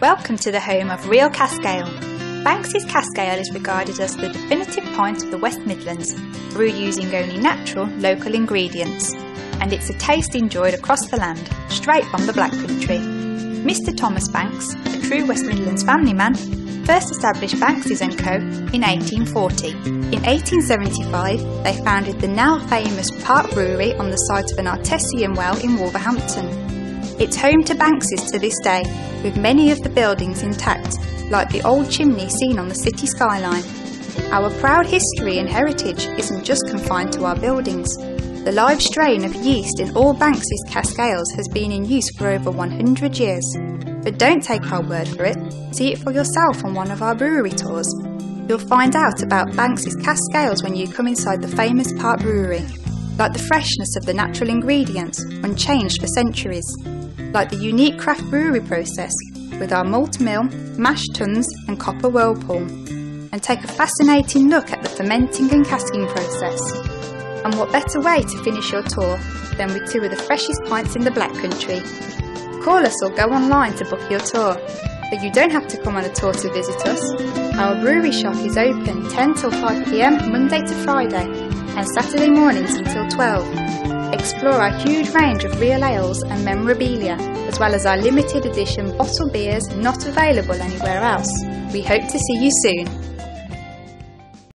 Welcome to the home of Real Cask Ale. Banks's Cask Ale is regarded as the definitive pint of the West Midlands, brewed using only natural, local ingredients. And it's a taste enjoyed across the land, straight from the Black Country. Mr Thomas Banks, a true West Midlands family man, first established Banks's & Co. in 1840. In 1875, they founded the now famous Park Brewery on the site of an artesian well in Wolverhampton. It's home to Banks's to this day, with many of the buildings intact, like the old chimney seen on the city skyline. Our proud history and heritage isn't just confined to our buildings. The live strain of yeast in all Banks's cask ales has been in use for over 100 years. But don't take our word for it, see it for yourself on one of our brewery tours. You'll find out about Banks's cask ales when you come inside the famous Park Brewery, like the freshness of the natural ingredients, unchanged for centuries like the unique craft brewery process with our malt mill, mash tuns and copper whirlpool, and take a fascinating look at the fermenting and casking process. And what better way to finish your tour than with two of the freshest pints in the Black Country? Call us or go online to book your tour. But you don't have to come on a tour to visit us. Our brewery shop is open 10 till 5pm Monday to Friday and Saturday mornings until 12 explore our huge range of real ales and memorabilia, as well as our limited edition bottle beers not available anywhere else. We hope to see you soon.